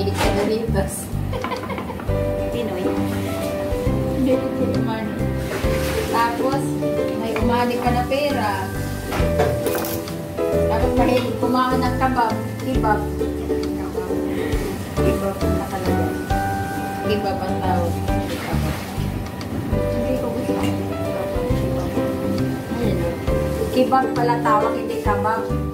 Gas. Pinoy. Philippine money. Tapos, may umani ka na pera. Ano tapos mahilig kumain ng kabab. Kibab. Kibab ang nakalagay. Kibab ang tawag. Kibab. Hindi ko gusto. Kibab pala tawag, hindi kabab.